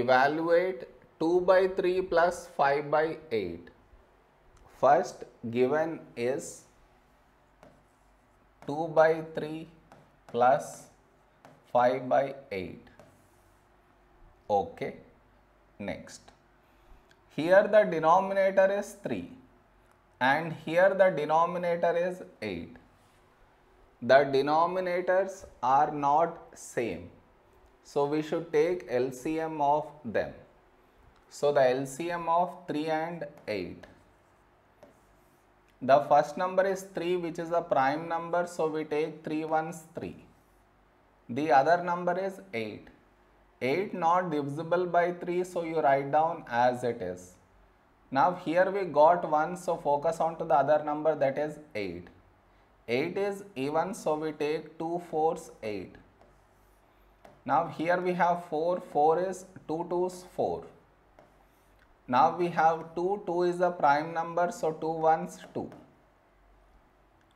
evaluate 2 by 3 plus 5 by 8. First given is 2 by 3 plus 5 by 8. Okay. Next. Here the denominator is 3 and here the denominator is 8. The denominators are not same. So we should take LCM of them. So the LCM of 3 and 8. The first number is 3 which is a prime number so we take 3 ones 3. The other number is 8. 8 not divisible by 3 so you write down as it is. Now here we got 1 so focus on to the other number that is 8. 8 is even so we take 2 fours 8. Now here we have 4, 4 is 2 twos 4. Now we have 2, 2 is a prime number so 2 ones 2.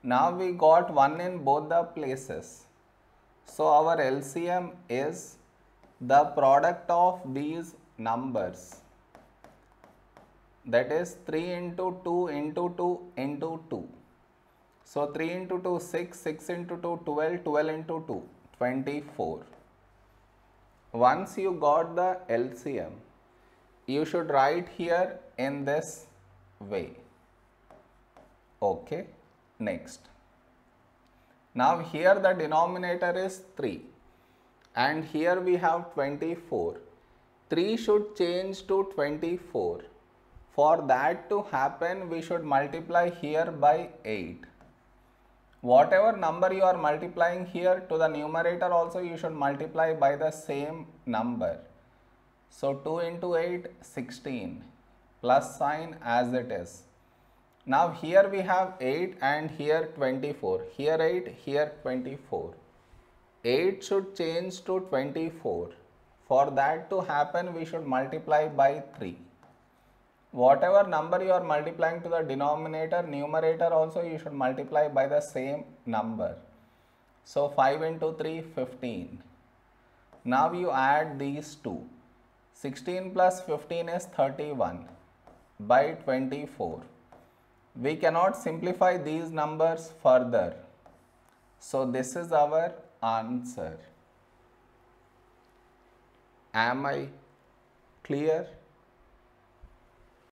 Now we got 1 in both the places. So our LCM is the product of these numbers that is 3 into 2 into 2 into 2. So 3 into 2 6, 6 into 2 12, 12 into 2 24. Once you got the LCM, you should write here in this way. Okay, next. Now here the denominator is 3 and here we have 24. 3 should change to 24. For that to happen, we should multiply here by 8. Whatever number you are multiplying here to the numerator also you should multiply by the same number. So 2 into 8, 16 plus sign as it is. Now here we have 8 and here 24. Here 8, here 24. 8 should change to 24. For that to happen, we should multiply by 3. Whatever number you are multiplying to the denominator, numerator also you should multiply by the same number. So 5 into 3, 15. Now you add these two. 16 plus 15 is 31 by 24. We cannot simplify these numbers further. So this is our answer. Am I clear?